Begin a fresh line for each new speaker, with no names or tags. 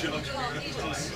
Good job.